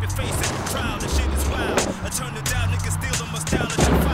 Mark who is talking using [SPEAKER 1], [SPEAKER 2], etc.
[SPEAKER 1] your face at the trial. The shit is wild. I turn it down, niggas steal on my style.